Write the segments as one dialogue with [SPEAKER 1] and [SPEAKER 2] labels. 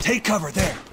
[SPEAKER 1] Take cover there.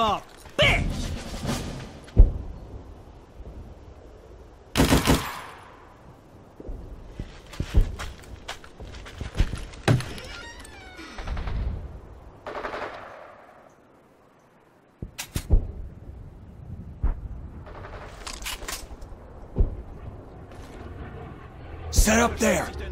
[SPEAKER 2] of a bitch!
[SPEAKER 1] Set up there!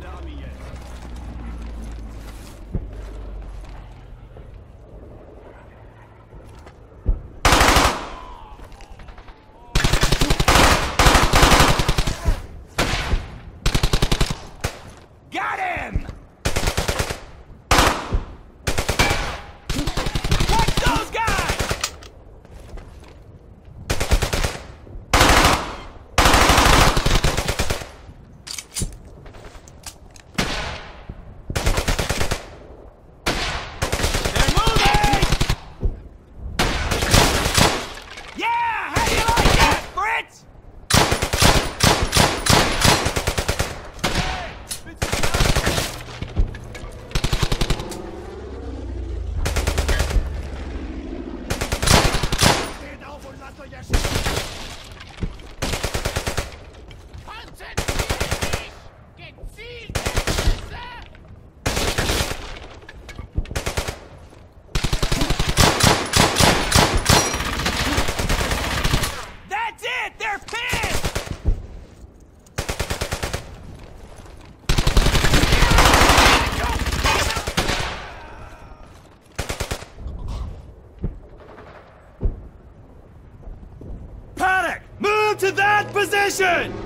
[SPEAKER 2] to that position!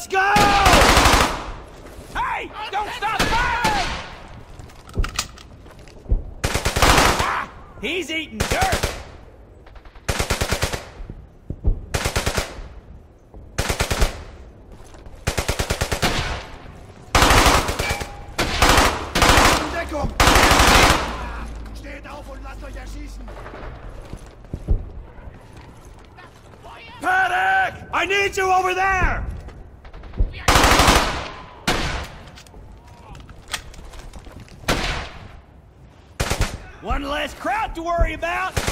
[SPEAKER 2] Let's go! Hey! Don't stop firing! Ah, he's eating dirt!
[SPEAKER 1] I need you over there! One less crowd to worry about!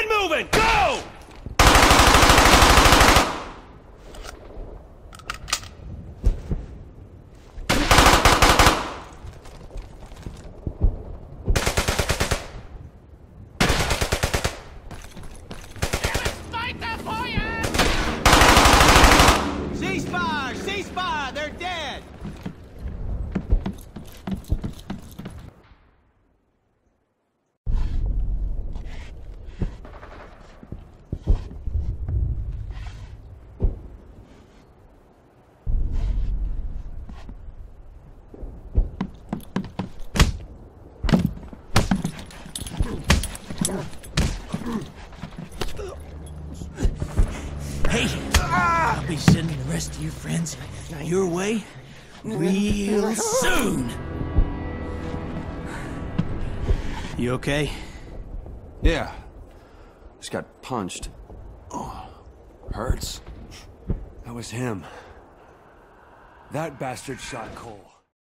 [SPEAKER 1] Get moving! Go!
[SPEAKER 3] Your friends your way real soon. You okay?
[SPEAKER 4] Yeah. Just got punched. Oh, hurts.
[SPEAKER 5] That was him. That bastard shot Cole.